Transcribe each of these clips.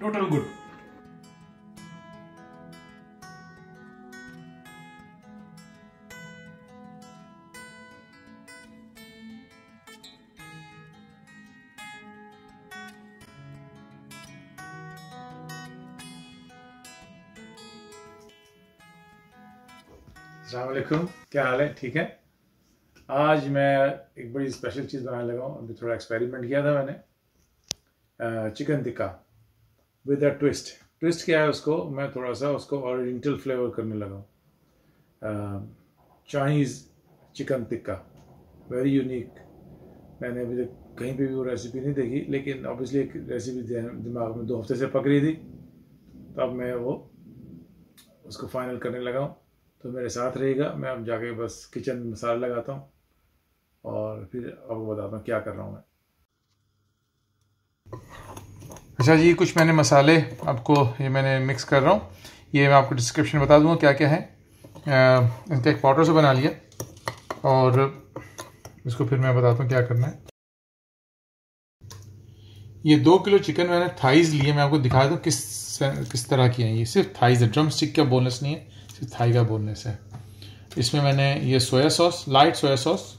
Total good अलकुम क्या हाल है? ठीक है? आज मैं एक बड़ी स्पेशल चीज़ बनाने लगा हूँ। अभी थोड़ा एक्सपेरिमेंट किया था मैंने। Chicken tikka with a twist twist क्या है उसको? मैं थोड़ा सा उसको ओरिएंटल फ्लेवर करने लगा Chinese chicken tikka very unique मैंने अभी तक कहीं पे भी वो रेसिपी नहीं देखी, लेकिन ऑब्वियसली एक रेसिपी दिमाग में दो हफ़्ते से पक रही थी। तो अब मैं वो, उसको फाइनल करने लगा हूँ। तो मेरे साथ रहेगा। मैं अब जाके बस किचन में मसाला लगाता हूँ और फिर आपको बताता हूँ क्या कर रहा हूँ मैं। अच्छा जी, कुछ मैंने मसाले आपको ये मैंने मिक्स कर रहा हूँ। ये मैं आपको डिस्क्रिप्शन में बता दूँगा क्या क्या है। इनका एक पाउडर से बना लिया। और इसको फिर मैं बताता हूँ क्या करना है। ये दो किलो चिकन मैंने थाइज लिए, मैं आपको दिखा दूँ किस किस तरह की है ये। सिर्फ़ थाइज है ड्रम स्टिक का बोनस नहीं है, सिर्फ़ थाई का बोनस है। इसमें मैंने ये soya sauce light soya sauce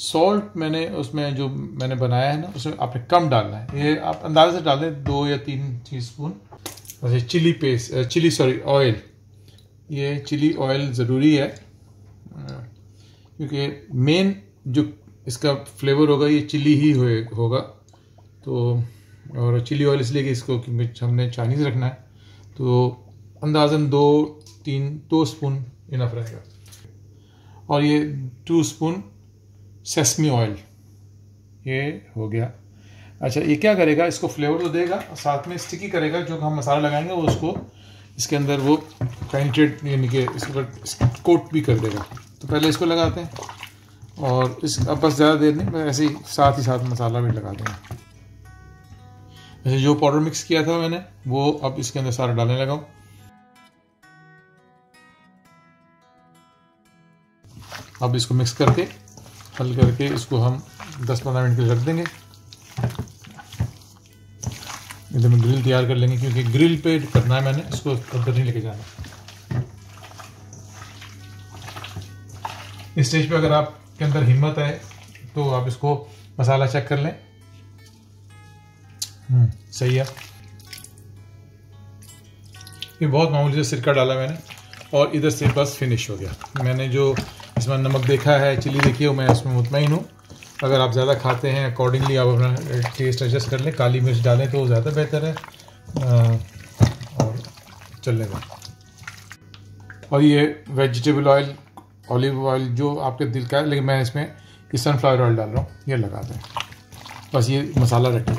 salt मैंने उसमें जो मैंने बनाया है ना, उसमें आपने कम डालना है। ये आप अंदाजे से डाल दें, दो या तीन टी स्पून वैसे chilli paste chilli sorry oil ये चिली ऑयल ज़रूरी है क्योंकि मेन जो इसका फ्लेवर होगा, ये चिली ही होगा। तो और चिली ऑयल इसलिए कि इसको हमने चाइनीज़ रखना है तो अंदाजन दो, तीन, दो स्पून इनफ रहेगा। और ये टू स्पून सेसमी ऑयल ये हो गया। अच्छा ये क्या करेगा? इसको फ्लेवर तो देगा साथ में स्टिकी करेगा, जो हम मसाला लगाएँगे, वो उसको इसके अंदर वो पेंटेड यानी कि इसके इसको कोट भी कर देगा। तो पहले इसको लगाते हैं और इस, अब बस ज़्यादा देर नहीं ऐसे ही साथ ही साथ मसाला भी लगा देंगे। वैसे जो पाउडर मिक्स किया था मैंने, वो अब इसके अंदर सारा डालने लगा हूँ। अब इसको मिक्स करके हल करके इसको हम 10-15 मिनट के लिए रख देंगे। इधर में ग्रिल तैयार कर लेंगे क्योंकि ग्रिल पे करना है मैंने इसको अंदर नहीं लेके जाना। इस स्टेज पे अगर आपके अंदर हिम्मत है तो आप इसको मसाला चेक कर लें। हम्म, सही है। ये बहुत मामूली से सिरका डाला मैंने और इधर से बस फिनिश हो गया। मैंने जो इसमें नमक देखा है चिली देखी हो मैं इसमें मुतमिन हूँ। अगर आप ज़्यादा खाते हैं अकॉर्डिंगली आप अपना टेस्ट एडजस्ट कर लें, काली मिर्च डालें तो ज़्यादा बेहतर है। और चलेगा और ये वेजिटेबल ऑयल ऑलिव ऑयल जो आपके दिल का है, लेकिन मैं इसमें सनफ्लावर ऑयल डाल रहा हूँ, ये लगा दें। बस ये मसाला रखें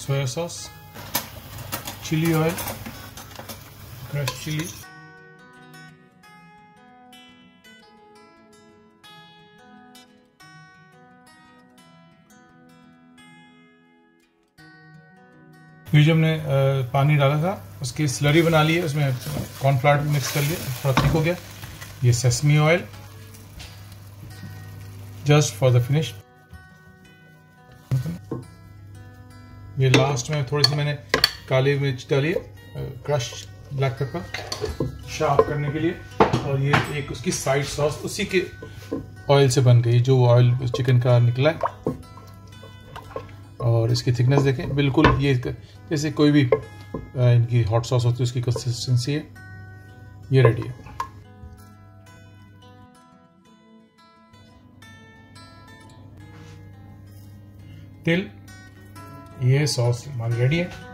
soya sauce, chili oil, crushed chili, ये जो हमने पानी डाला था उसकी स्लरी बना ली है उसमें कॉर्नफ्लावर मिक्स कर लिया थोड़ा थिक हो गया। ये sesame oil just for the finish ये लास्ट में थोड़ी सी मैंने काली मिर्च डाली है क्रश ब्लैक पेपर शार्प करने के लिए। और ये एक उसकी साइड सॉस उसी के ऑयल से बन गई, जो ऑयल चिकन का निकला है। और इसकी थिकनेस देखें, बिल्कुल ये जैसे कोई भी इनकी हॉट सॉस होती है, उसकी कंसिस्टेंसी है। ये रेडी है। तिल ये सॉस हमारी रेडी है।